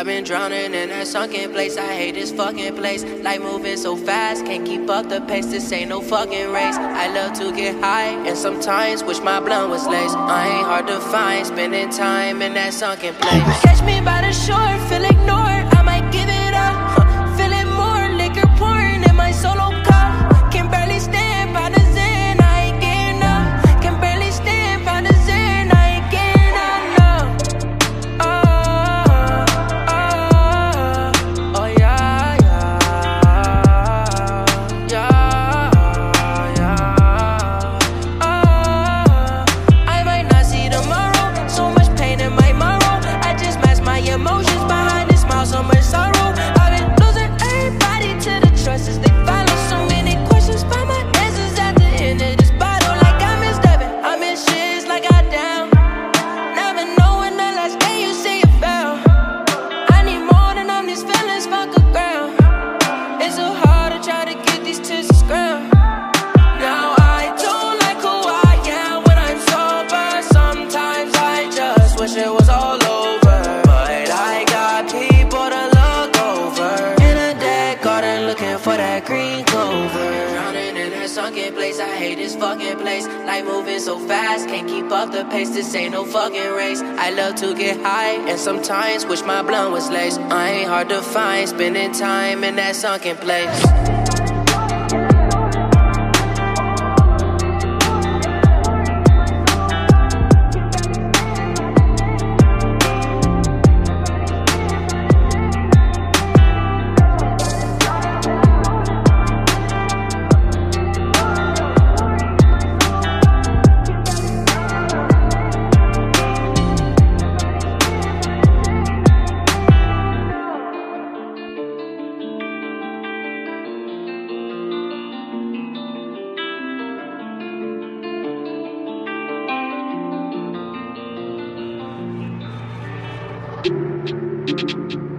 I've been drowning in that sunken place. I hate this fucking place. Life moving so fast, can't keep up the pace. This ain't no fucking race. I love to get high, and sometimes wish my blunt was laced. I ain't hard to find, spending time in that sunken place. Catch me by the shore, feel ignored. I might sunken place, I hate this fucking place. Life moving so fast, can't keep up the pace. This ain't no fucking race. I love to get high, and sometimes wish my blunt was laced. I ain't hard to find, spending time in that sunken place. thank you